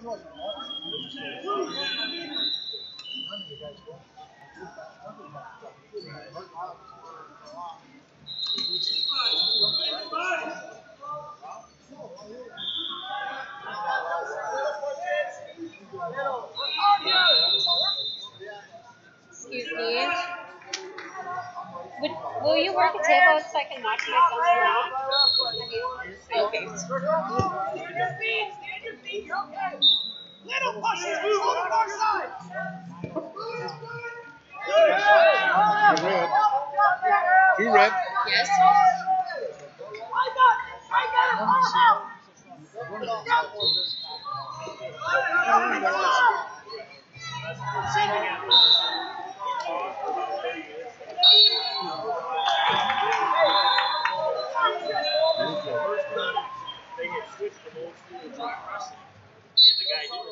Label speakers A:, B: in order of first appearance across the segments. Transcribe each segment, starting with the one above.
A: Excuse me. Would, will you work a table so I can watch myself now? Okay.
B: Little pushes, move on the far side.
C: Two red. Two red.
A: Yes.
B: I got. I got it. Powerhouse.
D: They get switched from old school to wrestling. And the guy doing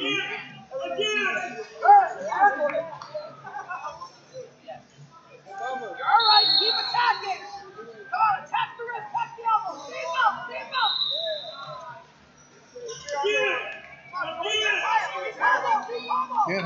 B: yeah,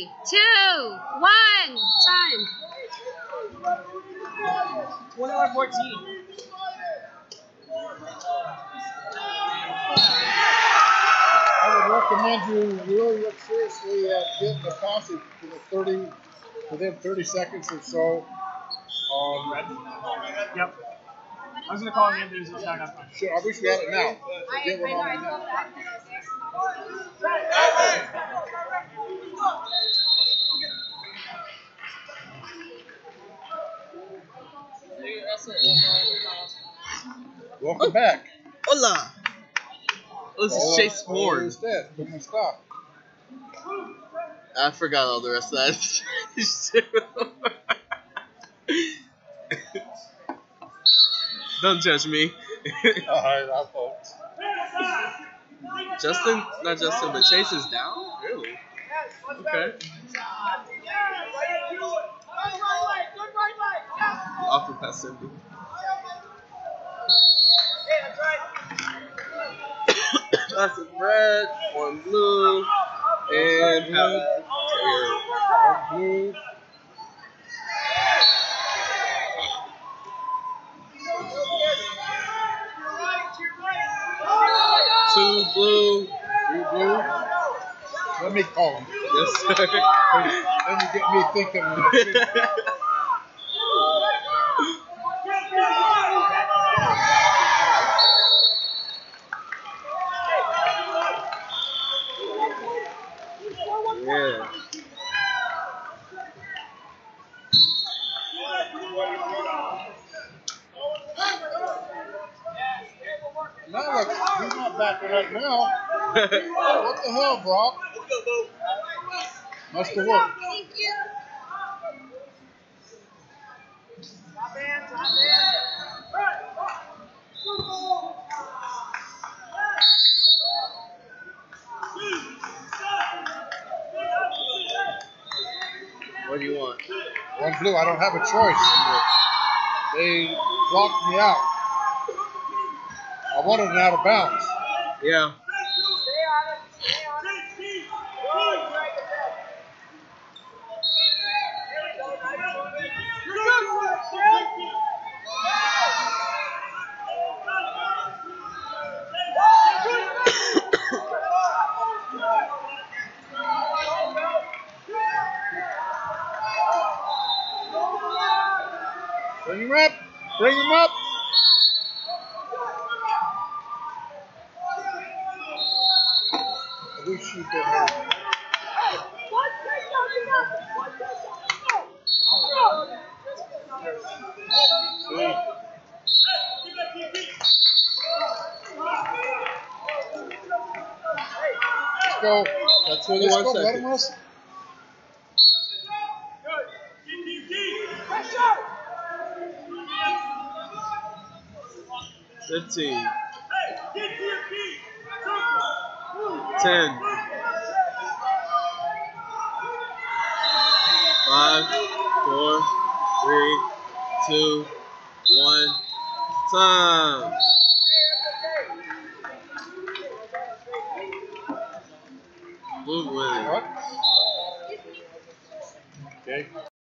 A: three, two, one. Time.
D: 21 14.
C: I would recommend you really look seriously at getting the passage to the 30, within 30 seconds or so. Um,
D: Yep. I was gonna call him. There's no time. That's fine.
C: sure, I wish we had it now. Get one on now. Welcome back.
E: Hola. Oh, this is
C: All-
E: Chase oh,
C: all
E: Ford.
C: is that. Couldn't have.
E: I forgot all the rest of that. Don't judge me.
C: All right, I'll vote.
E: Justin, not Justin, but Chase is down? Really? Okay.
B: Yeah.
E: Off of past Cindy.
B: Hey, that's right.
E: That's a red, one blue, and have
C: One blue.
E: two blue.
C: Two blue. Let me call him.
E: Yes, sir.
C: Then you get me thinking. Now look, he's not backing up now. What the hell, Brock? Must have worked.
B: Top hand, top hand.
E: What do you want?
C: One blue, I don't have a choice. They blocked me out. I wanted an out of bounds.
E: Yeah.
B: Bring
C: him up! Bring him up! Let's go.
E: That's
C: Let's
E: 21
C: go.
E: Fifteen. Ten. Five, four, three, two, one. Time. Move with
C: Okay.